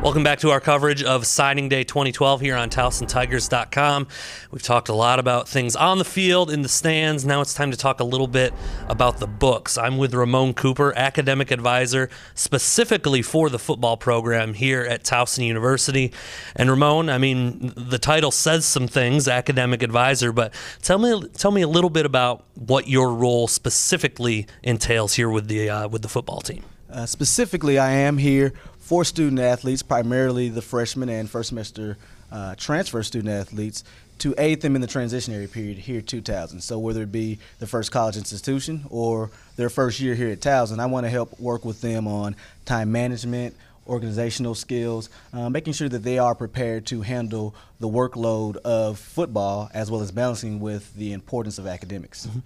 Welcome back to our coverage of Signing Day 2012 here on TowsonTigers.com. We've talked a lot about things on the field, in the stands. Now it's time to talk a little bit about the books. I'm with Ramone Cooper, academic advisor specifically for the football program here at Towson University. And Ramone, I mean, the title says some things, academic advisor, but tell me tell me a little bit about what your role specifically entails here with the uh, with the football team. Uh, specifically, I am here for student athletes, primarily the freshman and first semester uh, transfer student athletes, to aid them in the transitionary period here at 2000. So whether it be the first college institution or their first year here at Towson, I want to help work with them on time management, organizational skills, uh, making sure that they are prepared to handle the workload of football as well as balancing with the importance of academics. Mm-hmm.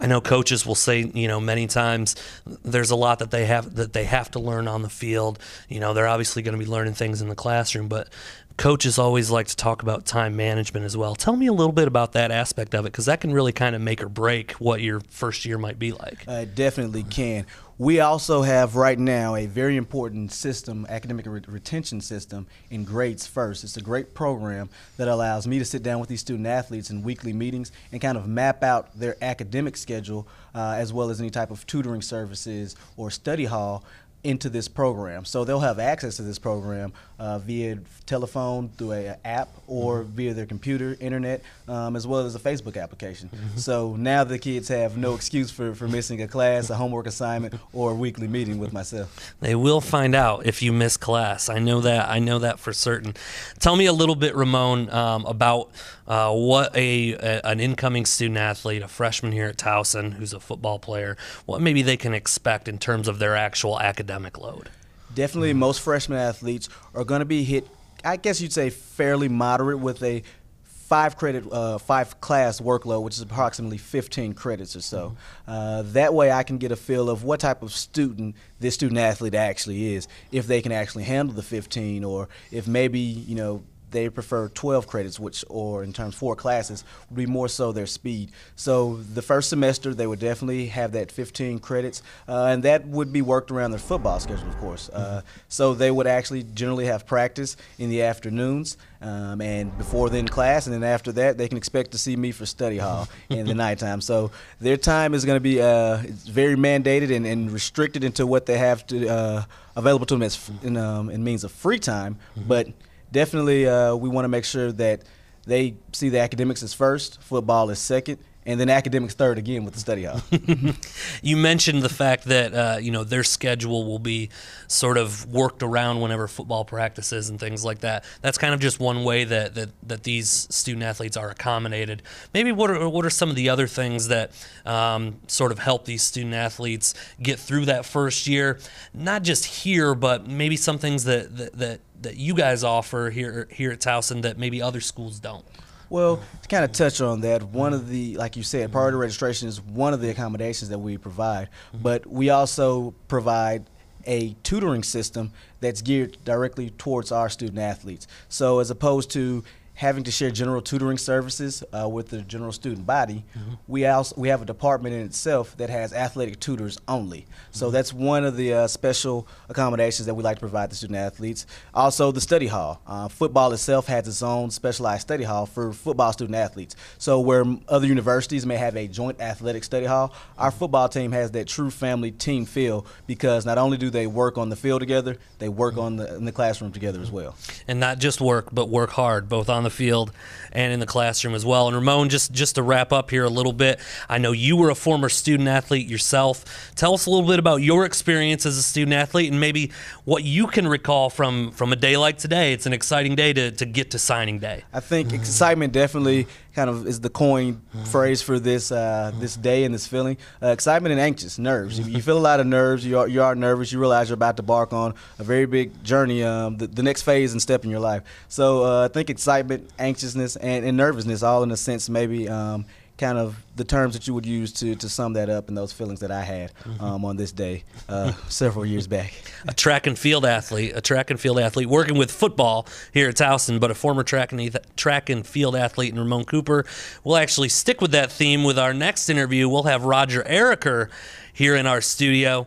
I know coaches will say, you know, many times there's a lot that they have that they have to learn on the field. You know, they're obviously going to be learning things in the classroom, but coaches always like to talk about time management as well. Tell me a little bit about that aspect of it because that can really kind of make or break what your first year might be like. Uh, it definitely can. We also have right now a very important system, academic re- retention system in GradesFirst. It's a great program that allows me to sit down with these student athletes in weekly meetings and kind of map out their academic schedule uh, as well as any type of tutoring services or study hall into this program. So they'll have access to this program uh, via telephone, through an app, or mm-hmm. via their computer, internet, um, as well as a Facebook application. Mm-hmm. So now the kids have no excuse for, for missing a class, a homework assignment, or a weekly meeting with myself. They will find out if you miss class. I know that. I know that for certain. Tell me a little bit, Ramone, um, about uh, what a, a, an incoming student athlete, a freshman here at Towson, who's a football player, what maybe they can expect in terms of their actual academic load. Definitely, mm-hmm. most freshman athletes are going to be hit. I guess you'd say fairly moderate with a five credit, uh, five class workload, which is approximately 15 credits or so. Mm-hmm. Uh, that way, I can get a feel of what type of student this student athlete actually is, if they can actually handle the 15, or if maybe you know they prefer 12 credits, which, or in terms four classes, would be more so their speed. So the first semester, they would definitely have that 15 credits, uh, and that would be worked around their football schedule, of course. Uh, so they would actually generally have practice in the afternoons. Um, and before then class, and then after that, they can expect to see me for study hall in the nighttime. So their time is going to be uh, very mandated and, and, restricted into what they have to uh, available to them as in, um, in means of free time, mm-hmm. but definitely uh, we want to make sure that they see the academics as first, football as second, and then academics third again with the study hall. you mentioned the fact that uh, you know their schedule will be sort of worked around whenever football practices and things like that. That's kind of just one way that that, that these student athletes are accommodated. Maybe what are what are some of the other things that um, sort of help these student athletes get through that first year? Not just here, but maybe some things that that, that that you guys offer here here at Towson that maybe other schools don't? Well, to kind of touch on that, one of the, like you said, priority registration is one of the accommodations that we provide, mm-hmm. but we also provide a tutoring system that's geared directly towards our student athletes. So as opposed to having to share general tutoring services uh, with the general student body, mm-hmm. we also we have a department in itself that has athletic tutors only. Mm-hmm. So that's one of the uh, special accommodations that we like to provide the student athletes. Also, the study hall. Uh, football itself has its own specialized study hall for football student athletes. So where other universities may have a joint athletic study hall, our football team has that true family team feel because not only do they work on the field together, they work mm-hmm. on the in the classroom together as well. And not just work, but work hard, both on the field and in the classroom as well. And Ramone, just just to wrap up here a little bit, I know you were a former student athlete yourself. Tell us a little bit about your experience as a student athlete and maybe what you can recall from from a day like today. It's an exciting day to, to get to signing day. I think mm-hmm. excitement definitely kind of is the coin phrase for this uh, this day and this feeling. Uh, excitement and anxious, nerves. You, feel a lot of nerves. You are, you are nervous. You realize you're about to embark on a very big journey, um, the, the, next phase and step in your life. So uh, I think excitement, anxiousness, and, and, nervousness, all in a sense, maybe. Um, kind of the terms that you would use to, to sum that up and those feelings that I had mm-hmm. um, on this day uh, several years back. A track and field athlete, a track and field athlete working with football here at Towson, but a former track and track and field athlete in Ramone Cooper. We'll actually stick with that theme with our next interview. We'll have Roger Ericker here in our studio.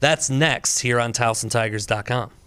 That's next here on TowsonTigers.com.